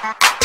Bye.